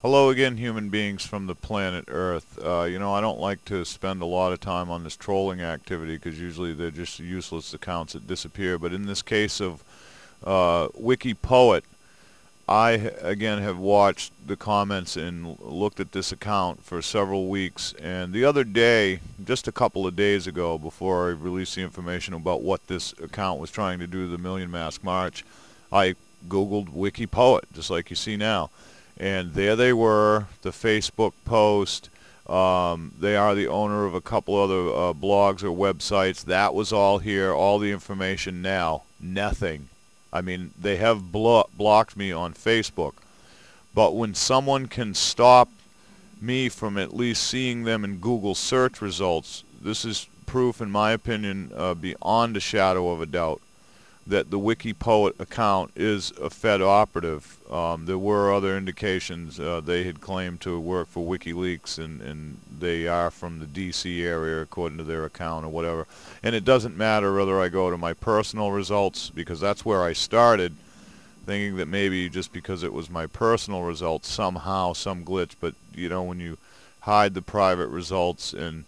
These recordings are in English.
Hello again, human beings from the planet Earth. Uh, you know, I don't like to spend a lot of time on this trolling activity because usually they're just useless accounts that disappear. But in this case of uh, WikiPoet, I, again, have watched the comments and looked at this account for several weeks. And the other day, just a couple of days ago, before I released the information about what this account was trying to do, the Million Mask March, I Googled Wiki Poet, just like you see now and there they were, the Facebook post. Um, they are the owner of a couple other uh, blogs or websites. That was all here, all the information now. Nothing. I mean, they have blo blocked me on Facebook. But when someone can stop me from at least seeing them in Google search results, this is proof, in my opinion, uh, beyond a shadow of a doubt that the WikiPoet account is a Fed operative. Um, there were other indications uh, they had claimed to work for WikiLeaks, and, and they are from the D.C. area according to their account or whatever. And it doesn't matter whether I go to my personal results because that's where I started, thinking that maybe just because it was my personal results somehow some glitch. But you know when you hide the private results in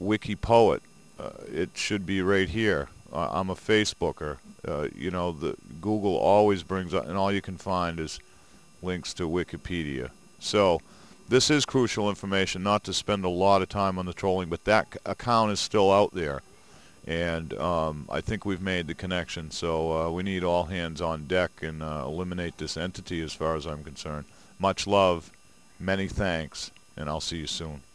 WikiPoet, uh, it should be right here. Uh, I'm a Facebooker. Uh, you know, the Google always brings up, and all you can find is links to Wikipedia. So this is crucial information, not to spend a lot of time on the trolling, but that account is still out there. And um, I think we've made the connection. So uh, we need all hands on deck and uh, eliminate this entity as far as I'm concerned. Much love, many thanks, and I'll see you soon.